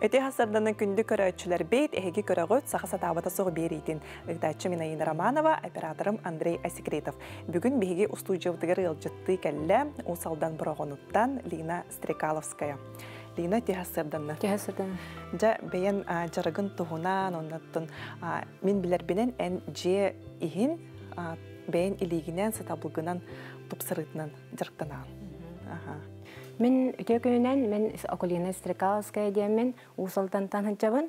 Өте хасырданы күнді көрөтчілер бейт, әйгі көрөгөт сақа сатабата соғы берейтін. Үгдатчы Минаина Романова, операторым Андрей Асекретов. Бүгін бейге устуйжевдігер ылжытты кәлі усалдан бұрағонуттан Лина Стрекаловская. Лина техасырданы. Кәсірден. Жа бейін жарығын туғынан, оннаттын мен білербенен ән же ихин бейін илигінен сатаблығынан тупсырытынан жарықтанаған. Аха. Мен үтөкөнен мен Окулина Стрекалская диемен усалтан танычабын.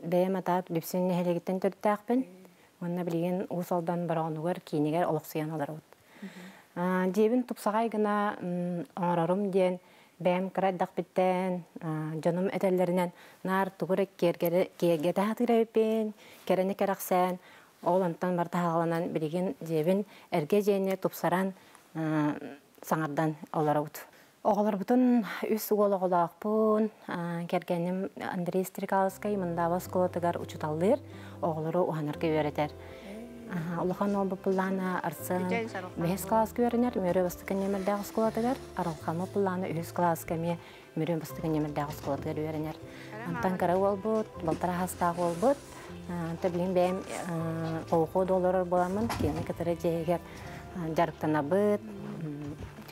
Бәем атап лүпсүн нехелегиттен төрттәкпен. Онна билген усалдан баранугар кинигер олоксуян алар ут. Дебин тупсагай гына оңорорум диен бәм кыраддак биттен жаным этеллеринен нар тугур кергере кегете хатырайпен керене кераксан олантан бартагаланан билген дебин эрге жене тупсаран саңардан олар ут. Оғалар бұтын үс уголоғолақпын, кергенім Андрей Стрикалскай мындава сколотыгар учуталдыр, оғалары уханар көверетер. Улахан ол бұпыллана арсын бәхес класс көверенер, мөрі бастықын немердәғы сколотыгар, аралқамы бұллана үс класс кәме мөрі бастықын немердәғы сколотыгар өверенер. Антан кара ол бұд, балтара хастағы ол бұд, тәблін бәйім қоуқу доллар боламын, кені кітірі жегер жарықтана бұд,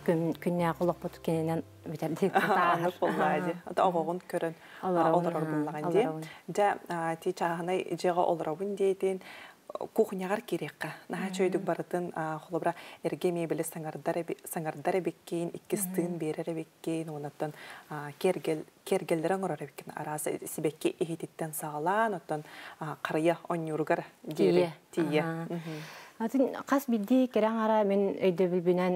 күнне ақылық бұт кененен бітерді Тааныр боллайды. Ата оғоғын көрін олар боллаған де. Жа ти чағынай жеға оларауын дейтін кухняғар керекқа. Наха чөйдік барытын холобра эрге мебелі саңардар әбеккейін, иккістігін берер әбеккейін, онаттан кергелдерін ұрар әбеккейін. Арасы сибекке ехететтен сағалан, оттан қарыя онюргар дейі. Тие. Атын қас бидди керен ара мен өйдө билбинен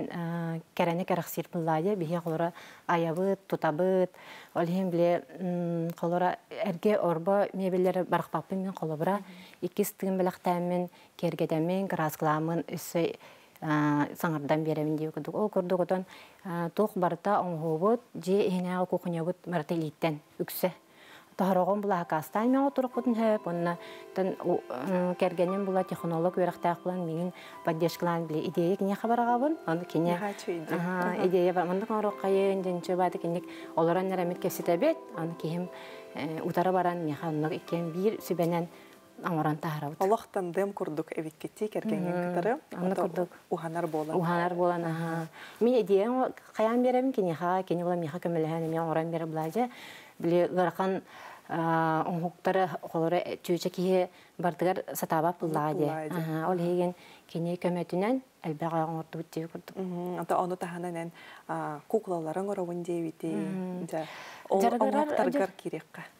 керене керексир буллайды бихе колора аябыт тутабыт. Олхем биле колора эрге орбо мебеллери баракпаппын мен колобра икки стыгын белактамын кергедемин краскламын үсө саңардан беремин деп курдук ол курдук отон тух барта оңхобут же эхинеага кухнябыт барта илиттен үксе Тахарогон була хакастан мен отырып кутун хэп, онна тан кергенен була технолог өрәхтәк булан минин поддержкалан биле идея кине хабарага бун, аны кине. Идея бар. Мында кан рокайын денче бады кинек оларан нәрамет кесетебет, аны кихим утара баран мен ханнак икен бир сүбенен аңоран тахарабыт. Аллахтан дем курдук эвиккети кергенген кытары. Аны курдук. Уханар болан. Уханар болан, аха. Мен идея каян берем кине ха, кине була миха көмеләһәне мен оран бере булажа. Биле ларкан оңхуктары холора чүүче кие бардыгар сатаба пуллаади. Ол хеген кене көмөтүнен элбега оңорту деп курдук. Ата аны тахананан куклаларын оровун дебити. Жаргарар.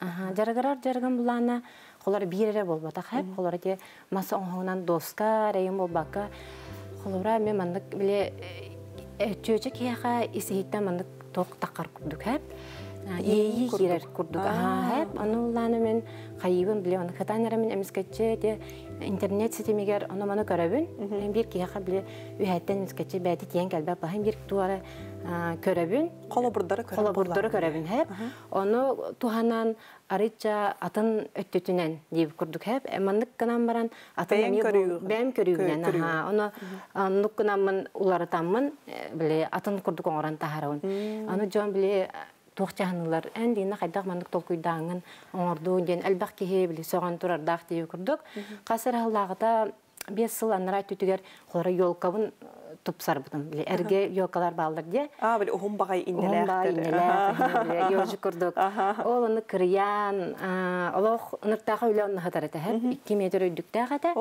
Аха, жаргарар жарган булана холор бирере болбата хап, холор те маса оңхунан доска рейм болбака. Холора мен мандык биле чүүче кияга исихиттен мандык ток таккар курдук хап. Ейи кирер курдук. Ага, аны уланы мен хайыбын биле, хатанара мен эмискетче де интернет сетемигер аны маны көрөбүн. Мен бир кияха биле үһәттен эмискетче бәти тиен калба баһын бир туара көрөбүн. Коло бурдары көрөбүн. Коло бурдары көрөбүн хеп. Аны туханан арыча атын өттөтүнен дип курдук хеп. Эмандык канан баран атын бәм көрүүнен. Аха, аны аннык канамын улары таммын биле атын курдук оңоран тахарабын. Аны жон биле туохчаһанылар эн дина хайдах мандык толкуйдааңын оңорду ден элбах кихе били соған турардах деп курдук касыр халлагыта бес сыл анара түтүгер хора ёлкабын тупсар бутун били эрге ёлкалар балдыр де А, били ухум багай Онда иннелектер. инеле ёжы курдук ол аны кырыян олох ныртаха үле онна хатарата хеп 2 метр өйдүктә хата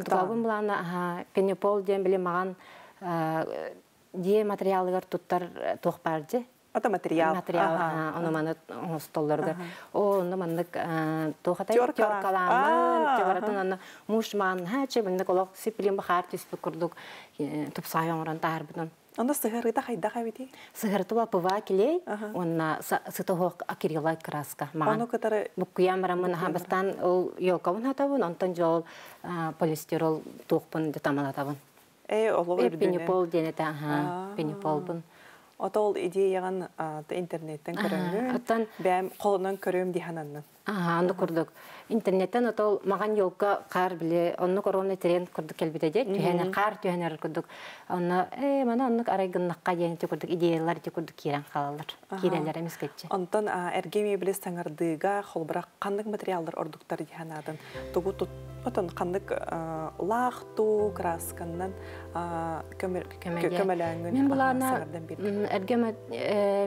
антыгабын булана кенепол ден били маган дие материалыгар туттар тохпарды Ата материал. материал оны маны столларга о оны мандык тохата Тёркалам. тёркаламын А. тебаратын аны мушман бинде колок сиплим бахар түспү курдук тупсайын оран таар бутун Анда сыгырыта хайда хабити. сыгыртыба пыва килей онна сытохок акриловая краска маған кытары буккуян барамын хабастан ол елкабын хатабын онтон жол полистирол туохпун детамалатабын э оло үрдүнө. пенипол денете А. аха пениполбун Ата ол идеяған интернеттен көрөмүн. оттан Бәм колунан көрөм дихананнан. Ага, анды курдук. Интернеттен отол маған елка қар біле, онны корона тренд курдук келбете де, түйәне қар түйәне курдук. Онны, э, мана онны арайгыннаққа дейін те курдук, идеялар те курдук кирен қалалар. Кирелер эмес кетче. Онтон эргеме билес таңардыга холбыра кандык материалдар ордуктар диханадын. Тугу тут отон кандык лахту красканнан көмөлөңүн. Мен булана эргеме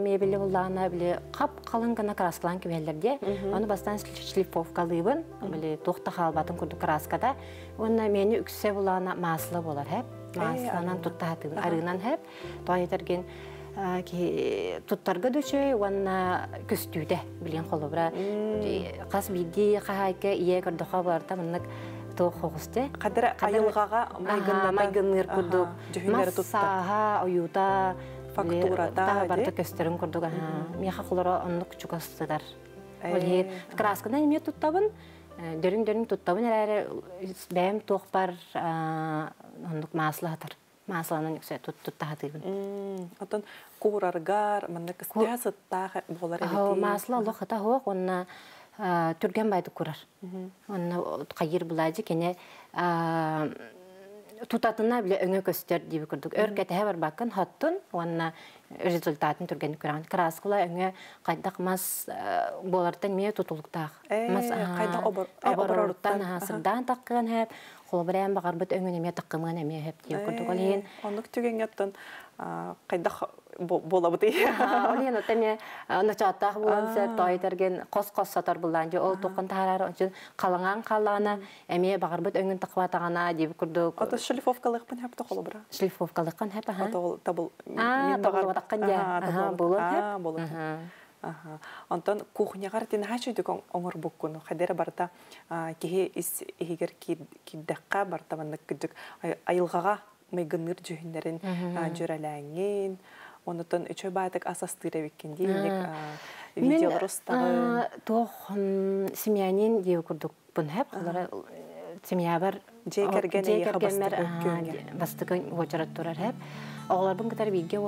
мебели булана биле кап калын гана краскалан кебелерде. Аны бастан шлифовкалыбын, биле тохта халбатын курдук краскада. Онна мени үксе булана маслы болар хеп. Масланан туттатып, арынан хеп. Тойтерген туттарга дөчөй уанна көстүүдэ билен холобра кас биди кахайка ие көрдөха барта мыннык тоох хогусте кадыр айылгага майгынныр курдук. Массаха оюта фактурата барта көстөрүн курдук. Меха холоро оннук чукастыдар ол красканы эме туттабын дөрүң дөрүң туттабын эрәре бәм тоох бар оннук маслатар масланын үксе туттахатыгын. Отон кураргар, мында кыстя сыттах болар эбити. Масла лох хата хоқ, онна түрген байды курар. Онна қайыр бұлайды кене тутатына биле өңө көстер диби курдук. Өркете бар бакын хаттын, онна результатын түрген көрән. Краскула өңө кайдак мас болартан мие тутулуктак. Мас кайдак оборорттан сырдан таккан хеп, холбыран багар бит өңүн эме таккымын эме хеп дип курдук алын. Онук түгенгеттен кайдак бола бути. Олен отеме начаттах буланса тойтерген кос-кос сатар булан же ол тукын тарар үчүн каланган калана эме багар бит өңүн такватагана дип курдук. Ата шлифовкалык пен хеп холбыра. Шлифовкалык кан хеп ха. Ата табыл мен багар таккан я. Ага, булан хеп. Булан. Ага. Антон кухняга тин хачыдык оңор буккуну. Хадера барта кихи ис игер киддакка барта бандык киддик айылгага мыгыныр жүһүннәрен жөрәләңин. Онутон үчө байтык асастыра биккенди минек видеолар устагы. Тох семьянин дип курдук бун хеп. Алар семья бар жекерген бастыгын очарат турар хеп. Оглар бун кытар биге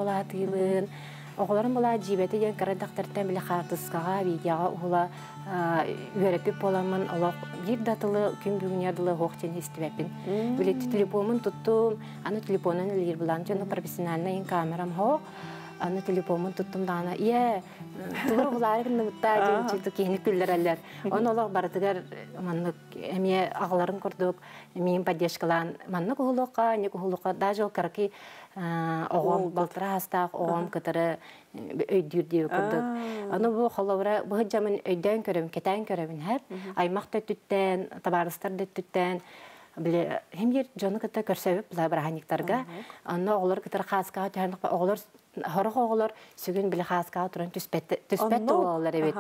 Оғларым бола жибеті ден қарадақтарттан біле қартысқаға видеоға ұғыла үйерепіп боламын олақ бір датылы күн бүгін ядылы хоқтен естібәпін. Біле телефонын тұттым, аны телефонын ілгер бұлан, жоны профессиональный камерам хоқ, аны телефонын тұттым дана, ие, туғыр ұғылары кінді мұтта жемчілді кейінік күлдер әлер. Оны олақ бардығар, маннық, әме ағыларын көрдік, мен поддержкалан, маннық ұғылыққа, не ұғылыққа, даже ол қарқи оғам балтыра хастақ, оғам кытыры көрдік. Аны бұл өйден көрім, кетен аймақ төттүттен, табарыстар төттүттен, біле хемгер жоны кыта көрсөбүп була бараханиктарга аны оголор кытар хаска тянык оголор хорох оголор сүгүн биле хаска туран түспет түспет оголор эбит.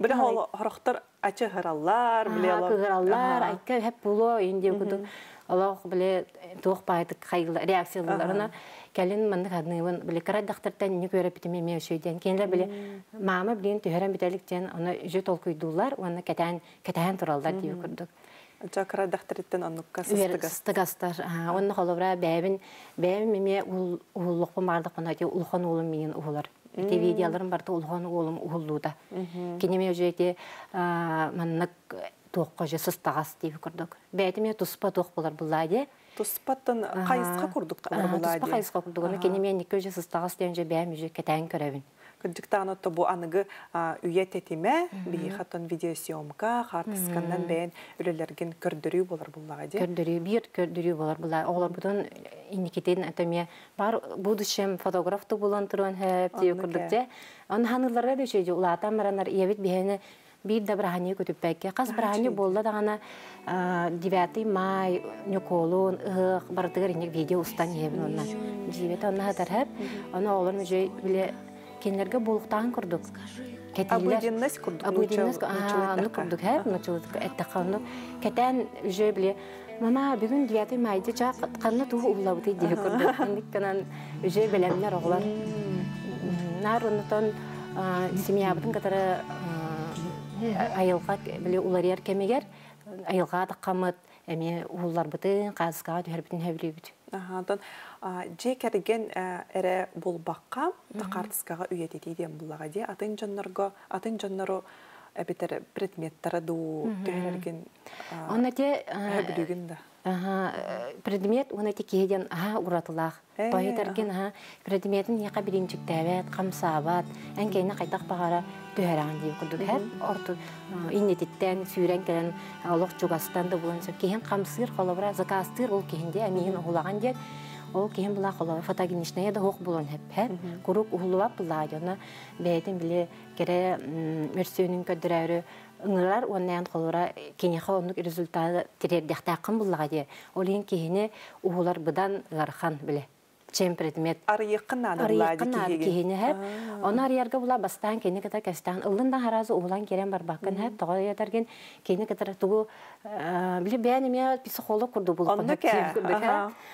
биле хорохтар ачы хыраллар биле хыраллар айка хеп було инде куду Аллах биле тух байтык кайгыл реакцияларына кәлин манны хадныбын биле карадактардан не көрөп битеме ме шөйден кенлер биле мама билен төһөрөн бителиктен аны жө толкуйдулар аны кәтән кәтән туралдар дип күрдүк Жакара дахтарыттан аннукка сыстыгас. Сыстыгастар. Онны холобра бәбин, бәбин меме уллук бардык кына те улхан улым менен улар. Те видеоларым барда улхан улым уллуда. Кинеме өжөйте маннык тоққа же сыстагас дип көрдүк. Бәтиме туспа тоқ булар булайды. Туспаттан кайыска курдук булайды. Туспа кайыска курдук. Кинеме нике же сыстагас бәм же кетен көрөбүн. Кырдыктан то бу аныгы үйет этиме бии хатын видеосъемка хартыскандан бен үлелерген көрдөрүү болар буллага де. Көрдөрүү бир көрдөрүү болар булла. Оглар бутун иникетен атаме бар будущем фотографты булан турган хэп дип көрдүк де. Аны ханыларга да шеже улатан маранар иевит бихени бир да брахани көтүппәкке кас брахани болла дагана 9 май нюколун ых бардыгар иник видео устан ебин онна. Жибет онна хатар хэп. Аны оглар мүжөй биле кенлерге болуктан курдук. Обыденность курдук. Обыденность, а, ну курдук хэп, ну чулдук. Это хану. Кетен уже биле Мама бүгүн 9 майда жак канна туу оглар. Нар уулар бытын казга төрбүтүн Аһантан же керген эре булбакка такартыскага үйетети дем буллага де атын жоннорго атын жоннору эбитер предметтары ду төһөргөн Онна те предмет уна те киһиден аха уратылах. Э, Тойтерген аха. предметин яка биринчиктәбәт, камсабат, әнкәйне кайтак багара төһәрән дип курдук һәр орту иннетиттен сүйрән келен олох чугастан да булан сөп киһин камсыр холобра закастыр ул киһинде әмиһин улаган дер ол киһин була холо фотогеничная да булан һәр курук жона биле кере ыңырар оннан холора кенеха оннук результаты тирердяхтакын буллага де олин киһини ухулар быдан гархан биле чем предмет. Арыйыккын нады була Арыйыккын нады киһини һәп оны арыярга була бастан кени ката кастан ылын да харазы улан керен бар бакын һәп тога ятарген кени ката тугу биле бәне ме психолог курду булып Онны ке.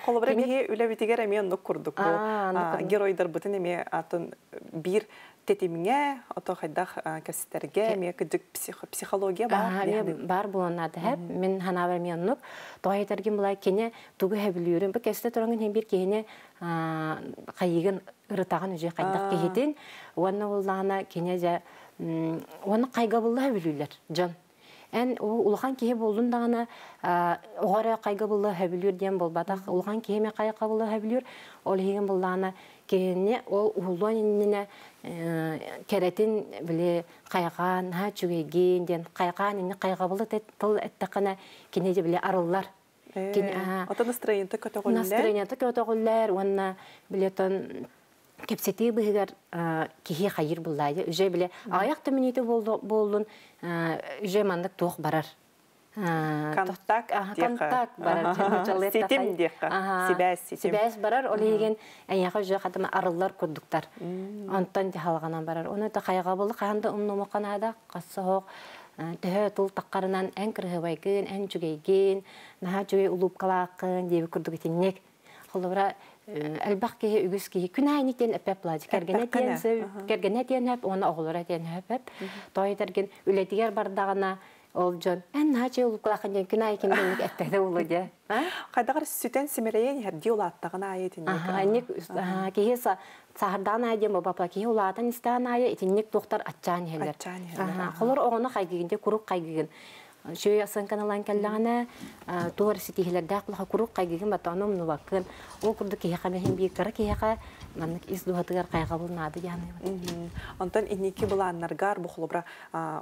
Колобра михи үле битигер эми онны курдук. бу. Аа, онну А, Геройдар бутын эми атын бир тетимиңе, ото хайдах кәситтерге, эми кыдык психология бар. Мен бар буланады һәп мен той терген булай кене хем бир кене кайыгын ырытаган үже кайдак кехитин уанна буллана кене жа уанна кайга булла билүләр жан. Ән улхан кеһе болдун дагана огара кайга булла хэблүр дем болбатак улхан кеһе кайга булла хэблүр ол хеген буллана кене ол улуан инне керетин биле кайган ха чүгеген ден кайган инне кайга булла тыл эттакана кене же биле арыллар. Кин- ага. Ото настроение көтө голле. настроението көтөгүллер уанна билетон кепсети быгар кихи хайыр буллайды үже биле аяк тымынети болдун үже мандык туох барар Контакт контакт барар. Ага. Сибэс, сетим. Сибэс барар ол еген аяка үже хатыма арыллар курдуктар онтон те халганан барар оны та кайга болду каянда умномоканада кассоок төһө тул таккарынан эн кыргыбайгын эн жүгейген наха жүгей улуп калаакын деби курдук итиннек холобра элбах кеһи үгүс кеһи күнайни тен эпеп лади кергене тиен кергене тиен хеп оны оголора тиен хеп той терген үлетигер бардагана ол жон эн улуп калаакын ден күнай кимден эппеде улу де Кайдагар сүтен симереен херди улаттагын айетин. Ага, ник кеһи са саһардан айдем бапа кеһи улаатан истан айы итинник доктор ачаан хелер. Холор оғына кайгигинде курук кайгигин. Шөй асан каналан каллагана туар ситихилер дақлаха курук кайгигин батаном нувакын. Ол курду кеһи хамехин би кара ха маннык из дуатыгар кайга булнады яны. Онтон инники буланнаргар бухлубра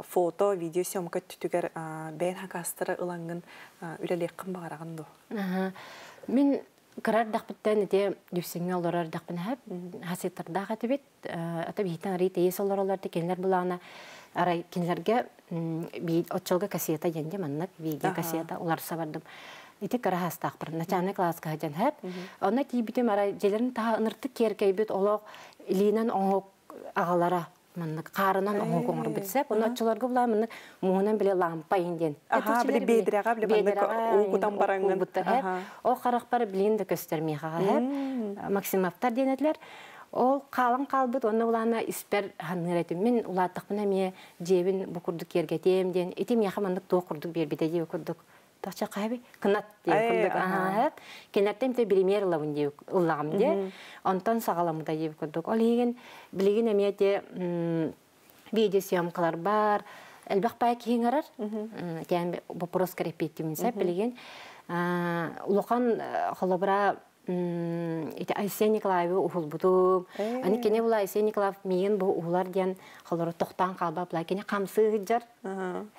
фото, видео съемка түтүгер бәйн хакастыры ылангын үлелekkin багараган ду. Мен карар дақпыттан эте дүпсеңе олорар дақпын хәп, хасеттар даға тибет, ата бихтан рейт ейс олоралар текенлер булана, арай кенлерге отчолга кассета енде маннак видео кассета олар сабардым. Ите кара хастақ бір, начальный класска хаджан хәп. Онна тибитем арай желерін таға ыныртык керкейбет олог илинен оңок ағалара маннык карынан оңок оңор битсеп, оны отчоларга була маннык муунан биле лампа инден. Аха, биле бедирага, биле маннык угудан бараңын. Аха. Ол қарақпар білген де көстермей қағап. Максимовтар денетлер. Ол қалың қалбыт, оны улана испер ханныретім. Мен улаттықпына ме жебін бұқырдық ергетем ден. Тоқ құрдық бербеде деп құрдық. Тақша қайбы? Кынат Ай, құрдық. аха. Кенеттен те премьер лавын деп ұллағым де. Онтан сағаламыда деп құрдық. Ол еген білген әмете видео съемкалар бар. Вопрос холобра ити Айсен Николаевы ухул бутум. Ани кене була Айсен Николаев миен бу ухулар диян холору тоқтан қалба була кене қамсы жар.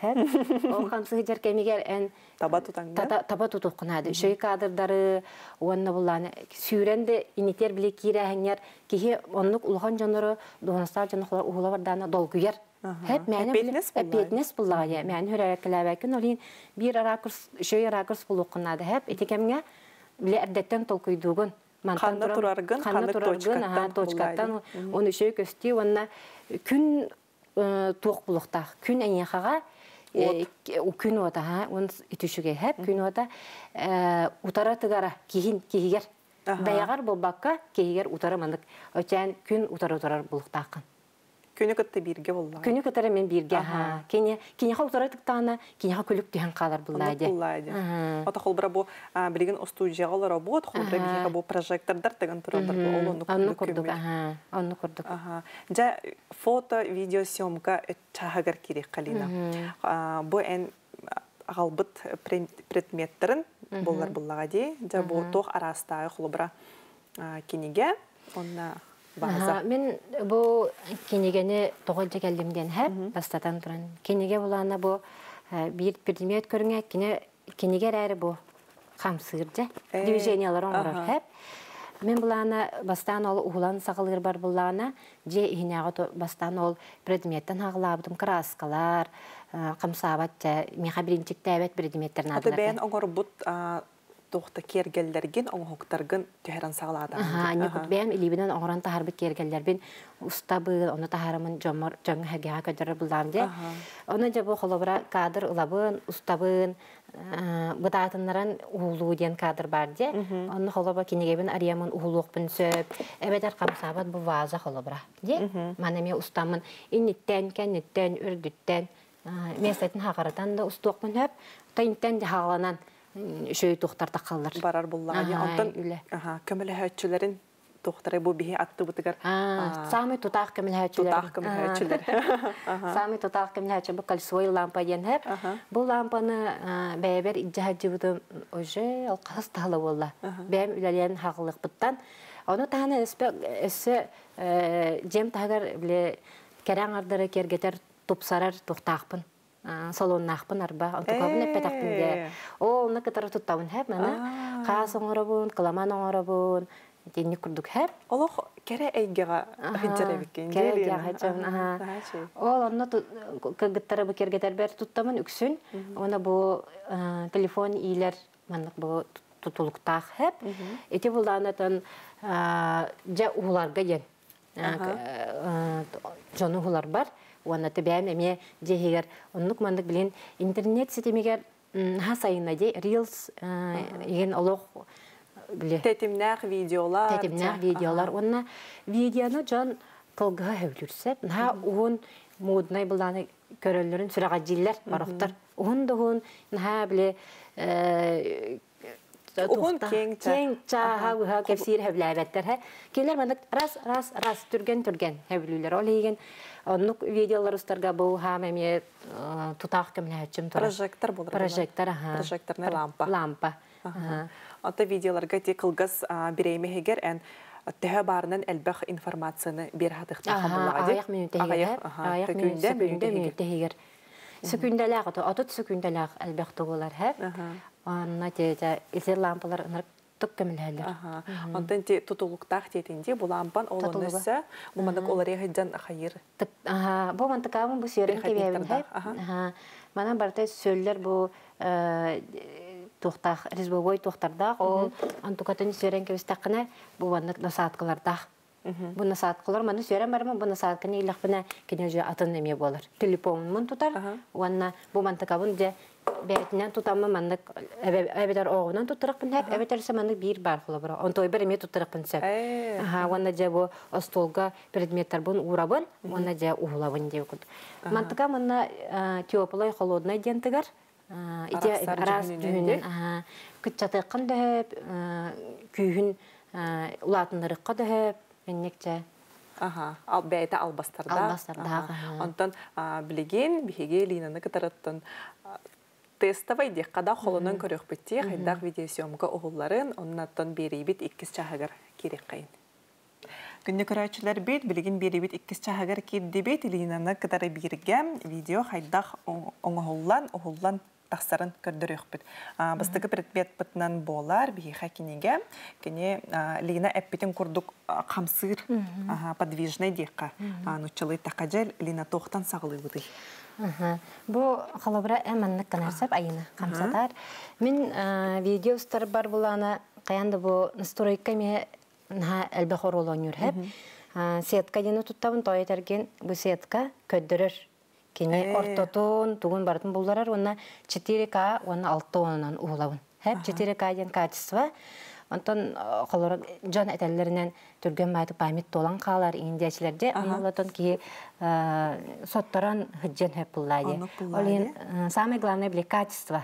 Хэт. Ол қамсы жар кемигер ән Таба. Тата- таба тутуп кунады. Шөй кадрдары уанна булланы сүйренде инитер биле кирәһәңнәр кихи оннук улхан жонору донастар жонохлар угула бардана долгуяр. Хәп биле әрдәттән толкуйдугун. Ханна тураргын, ханны точкаттан точкаттан оны шөй көсти онна күн э, туок булукта. Күн әньяхага Э, күн ота ха он итүшүгө хэп күн ота утара тыгара кихин кихигер Аха. даягар болбакка кихигер утара мандык. Очан күн утара утарар Күнү кытты бирге болла. Күнү кытары мен бирге ха. Кене кене халтара тыктана, кене күлүк дигән калар буллайды. Буллайды. Ата холбара бу билген студияга олар бу, холбара биге бу прожектордар курдук, ага. Анны курдук. Ага. Жа фото, видео съемка чагар кирек калина. Бу эн агалбыт предметтерин боллар буллага ди. Жа бу тох арастагы холбара кинеге онна база. Мен бу кинегени тоголжа келдимден хэп бастатан туран. Кинеге булана бу бир предмет көрүңө кине кинеге әрі бу хамсыржа движениялар оңорор хэп. Мен булана бастан ол угулан сагылыр бар булана же ихинягы бастан ол предметтен хагылабытым краскалар, камсабат, меха биринчик тәбет предметтерин адылар. Аты бәйін оңор бут тухта кергеллерген оңоктаргын төһәрән саглада. Аха, не бәм илибенен оңран тахарбы кергеллербин устабы, оны тахарымын жомор жоң хәгә кадәр булам ди. Оны жа бу холобра кадр улабын, устабын, бытатыннаран уулуу ден кадр бар ди. Оны холоба кинегебин ариямын уулуукпын сөп, эбедер камсабат бу ваза холобра. Ди. Мана ме устамын инниттен, кенниттен, үрдүттен, месетін хақаратан да устуақпын хөп, тайынттен де хағаланан шөй тухтар тақаллар. Барар буллага. Онтон көмөлө хөтчүлөрүн тухтары бу бихи атты бутыгар. Самый хөтчүлөр. Тутақ көмөлө хөтчүлөр. Самый көмөлө хөтчү бу кольцевой лампа ден хеп. Бу лампаны бәбер иджахаджы бутым уже алқас талы болла. Бәм үләлен хақлык буттан. Оны таны эспе эссе жем тагар биле керәң ардары кергетер тупсарар тухтақпын солоннахпын арба онтукабын эппетакпын де о онна кытары туттабын хэп мана каас оңоробун кыламан оңоробун денни курдук хэп олох кере эйгега ол онна кыгыттары бу кергетер бер туттамын үксүн. Она бу телефон ийлер маннык бу тутулуктаах хэп эти булданатын жа жону улар бар. Уанна бәм эме жехигер оннук мандык билен интернет сетемигер ха сайына де рилс еген олох биле тетимнах видеолар тетимнах видеолар онна видеоны жон кылга хөвлүрсеп на уун моднай буланы көрөллөрүн сүрага жилер барыктар уун да уун на биле Ухун кең кең чаха уха кепсир хевләбәттер һә. Келер мандык раз раз раз түрген түрген хевлүләр ол еген оннук видеолар устарга бу һәм эме тутак кемне хәчим тора. Прожектор булыр. Прожектор һә. Прожекторны лампа. Лампа. Ата видеоларга те кылгас биреймегер ән Тәһә барынан информацияны бер хатыхта. Аяк. Аяк. Анна тете исер лампалар ыныр тук кемелһәләр. Онтан те тутулуктах тетинде бу лампан олонысы, бу мандык олары хәҗән хайыр. Аха, бу мандык амын бу сөрен кебебен һәп. Аха. Мана барта сөлләр бу тухтах резбовой тухтарда ол антукатын сөрен кебестәкне бу мандык насаткаларда. Бу насаткалар маны сөрен бармы бу насатканы иләхбенә кине жа атын неме булыр. Телефон мун тутар. Уанна бу мандык абын же бәтінен тұтамы мандык әбетер оғынан тұттырықпын әп, әбетер мандык бир бар қылы бұра. Он той бір еме тұттырықпын сәп. Ага, онна жа бұ остолға предметтер бұн урабын, онна жа уғылабын деп күд. Мантыка мұнна теоплай холоднай дентігер, ите раз дүйінен, күтчатыққын дөп, күйін улатындырыққа дөп, меннекче. Аха, ал бәйті албастарда. Албастарда. Онтан білеген, бігеге линаны кытарыттын тестовый дек када холонон көрөк битти хайдак видеосъемка оғылларын оннаттан берибит иккис чахагар керек кайын. Күнне көрәчүләр бит билигин берибит иккис чахагар кирди бит линаны кытары бирге видео хайдак оңоллан оғыллан тахсарын көрдөрөк бит. Бастыгы предмет битнан болар би хакинеге кене лина эппитин курдук камсыр подвижный декка. Нучылы такажел лина тохтан сагылы бит. Бу халабра әмәнлек канарсап айына камсатар. Мин видеостар бар булана каянда бу настройка ме на әлбәхор олонюр һәп. Сетка дене туттабын той терген бу сетка көддөрөр. Кене ортотун тугун бартын булларар онна 4К, онна 6 оннан улабын. Һәп 4К ден качество. Онтон холор жон этеллеринен түрген майты памят толан қалар индиячилерде олотон ки сотторан хыджен хэп буллайды. Олин самое главное били качество.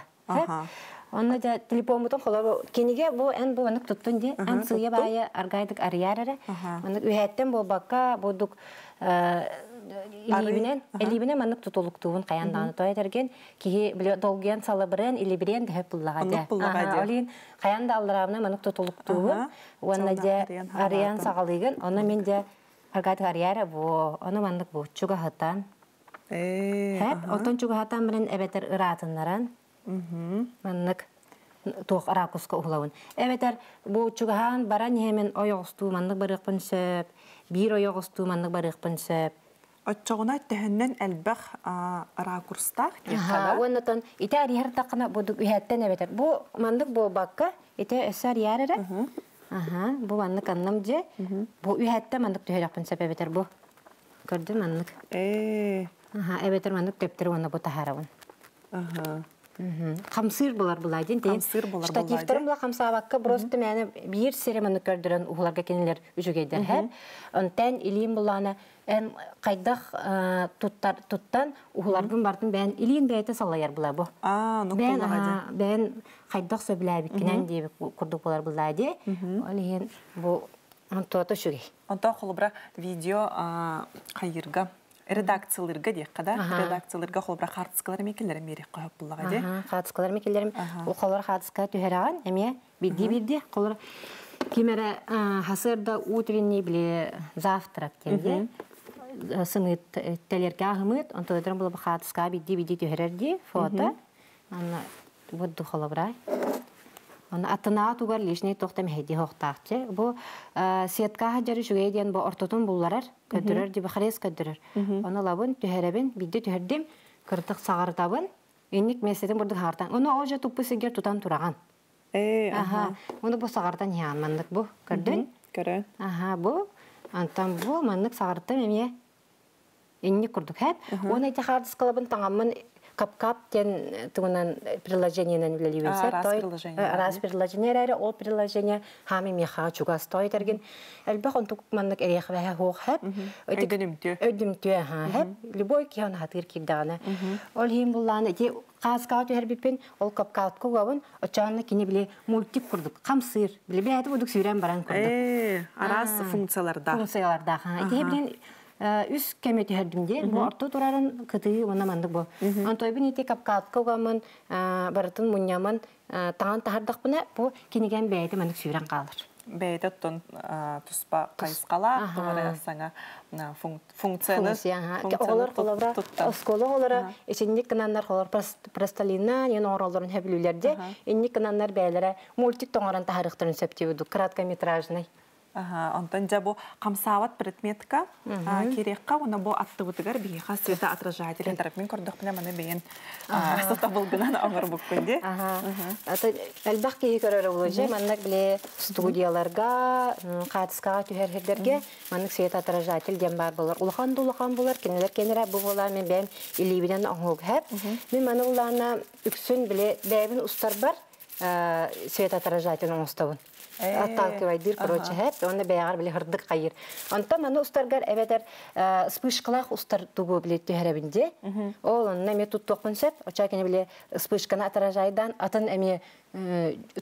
Онна да телефон бутон холор кениге бу эн бу анык туттун ди эн сыя бая аргайдык арьярара. Онна үһәттен бу бакка будук илибинен илибинен маннык тутулуктуун каяндааны той этерген киһи биле долгиен салыбырен илибирен дэһеп буллага да олин каянда алларабына маннык тутулуктуун уонна же ариан сагалыгын оны мен же аргат арьяра бу оны маннык бу чуга хатан хэп отон чуга хатан менен эбетер ыраатыннаран. Маннык туох аракуска ухлауын эбетер бу чугахан баран хемен ойогустуу маннык барыакпын сөп бир ойогустуу маннык барыакпын сөп Отчоғына тәһеннен әлбәх ракурстах Оннотон ите арьяр тақына бу үһәттен әбетер. Бу мандык бу бакка ите эсәр ярыра. Аха, бу мандык аннам же. Бу үһәттә мандык төһәрәпен сәбәбетер бу. Көрдү мандык. Э. Аха, әбетер мандык тептер оны бу тахарабын. Аха. Хамсыр булар булай дин. Хамсыр булар булай. Штативтерим була хамсабакка просто мәне бир сереманы көрдүрен ухларга кенелер үжүгейдер һәм. Онтан илим буланы эн кайдах туттар туттан ухлардан бартын бән илин бәйте салаяр була бу. А, ну Бән бән кайдах сөбләй бикенән дип курдук булар булай ди. Олин бу антота шугей. Онта холбра видео кайырга редакцияларга дек када. Редакцияларга холбра хартскалар мекелер мерек коюп буллага ди. Хартскалар мекелер у колор хартска түһәрәгән эме бидди бидди колор кимере хасырда утренний биле завтрак тенде сымыт телерге агымыт онтойдырын бұл хатыска бидди бидди түһәрәр фото аны будду холобрай Оны атына тугар лишний тохтам хеди хохтахчы. Бу сетка хаҗары шугай дигән бу ортотун булларар, көдөрөр дип хрес көдөрөр. Оны лабын төһәрәбен бидде төһәрдем, кыртык сагарытабын. Энник меседен бурды хартан. Оны ожа туппы сигер тутан тураган. Э, аха. Оны бу сагардан ян мандык бу. Көрдүн? Көрө. Аха, бу. Антан бу мандык сагарттан эме. Энник курдук хәп. Оны әйтә хардыс кылабын таңамын кап-кап тен тугунан приложениенен билели А, раз той приложение, раз приложение эре ол приложение хами меха чугас той терген элбах он тук маннык эрех вә хох хәп Өдүнүмтү. өдүмтү ха хәп любой кион хатыр кирдана ол хим булланы ди каска төр бипен ол кап-кап когавын очанны кини биле мультик курдук камсыр биле бәйт будук сүрән баран курдук. Э, арас функцияларда. функцияларда ха билен үс кемети хәрдимде бу орто турарын кыты уна мандык бу. Антой бин ити капкат когамын барытын муньямын таган тахардак буна бу кинеген бәйти мандык сүрән калыр Бәйті тұн тұспа қайысқала, тұғыры саңа функцияны Олар колобра оскола олара эсенник кынаннар холор просталина ен оролорун хэблүлерде инник кынаннар бәйләре мультик тоңоран тахарыктырын септибуду краткометражный. Онтан жа бу камсават предметка керекка уна бу аттыбытыгар бейха света отражателен тарапмен көрдік піне маны бейін сата булгынан оңыр бүккенде. Әлбақ кейі көрөр болу же, маннак біле студияларга, қатысқа түхерхердерге, маннак света отражатель дем бар болар. Улахан да улахан болар, кенелер кенера бу болар, мен бәм илибиден оңуг хэп. Мен маны улана үксін біле бәйбін устар бар, света отражатель оңыстауын отталкивайдыр, короче, хэп, оны бәягар биле хырдык кайыр. Онтан аны устаргар эбедер спышкалах устар тугу биле төһәрәбинде. Ол онна ме туттуқпын сеп, оча кене биле спышканы атаражайдан атын эме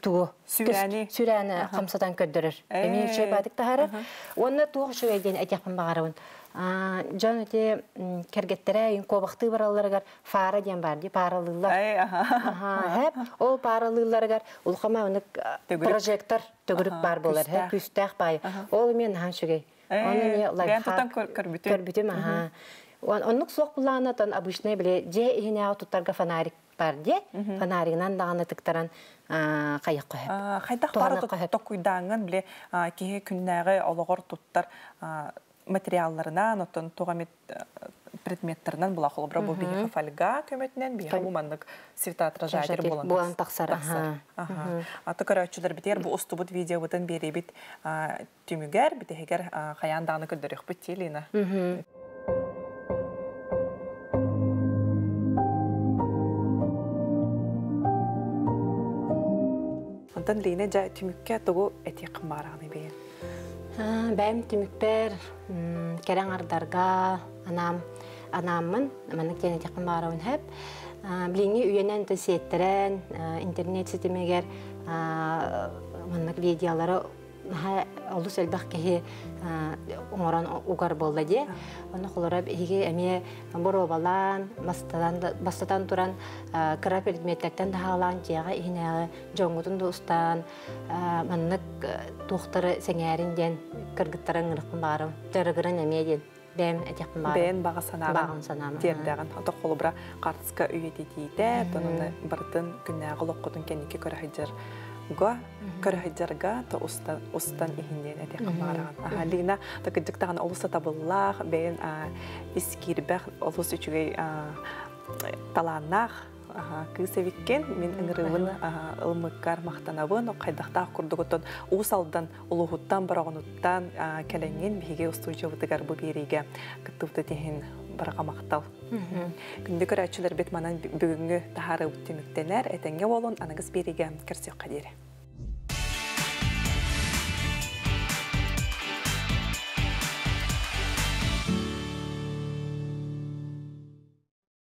тугу Сүрәни. сүрәне камсатан көддөрөр. Эме чөй бадык тахары. Онна тугу шуй ден әтәхмән багарабын. Жан өте кергеттере кобакты бараларыгар фара ден бар ди паралылар. Аха, хеп, ол паралыларыгар улхама унык прожектор төгүрүк бар болар, хеп, күстәк бай. Ол мен хан шугай. Оны не Бән тутан көрбүтүн. Көрбүтүм, аха. Оннук соқ буланатан обычный биле же иһине тутарга фонарик бар де, фонаригнан даганы тыктаран кайык коһып. Хайдах бары токуйдаңын биле кеге күннәге ологор туттар материалларынан, отон тугамет предметтернан була холбра бу бихи фольга көмөтүнөн бихи бу мандык светоотражатель болон. Булан. Таксар. Аты көрөчүлөр битер бу устубут видео бутан бери бит түмүгер битегер хаянданы көдөрөх бит телина. Онтан лейне жа түмүкке тугу эти кымбараганы бейин. Бәйм түмікпер кәрәң ардарга анам анаммын маннык тене текин баарабын хэп билиңи үйенен тесеттерен интернет сетемегер маннык видеолары олу сөлбәк кеһи оңорон угар болда де. Оны холора биге эме боробалан, бастатан туран кыра предметтерден да халан жага иһинәгә жоңгутун достан, маннык тухтары сеңәрин ден кыргыттарын ырыкын барым. Жарыгырын эме ден. Бәм әтәкпен барым. Бән бага санаган. Багын тонуны күнәгы локкотун кеннике көрәһиҗер го көрәһиҗәргә то устан устан иһиннән әтә кымараган. Аха лина та кыҗыктаган олуса табыллах, бәен искирбәх олус үчүгәй таланнах кыысабиккен мен ыңырыбын ылмыккар мактанабын кайдактаах курдугутун уусалдан улуһуттан барагонуттан кэлеңин биһиге устуучубутыгар бу бириге кыттыбыты тиһин барага мактал күндү көрәчүлер бет манан бүгүнгү тахары үттүмүктенер этеңге болун анагыз бириге кирсиокка диэри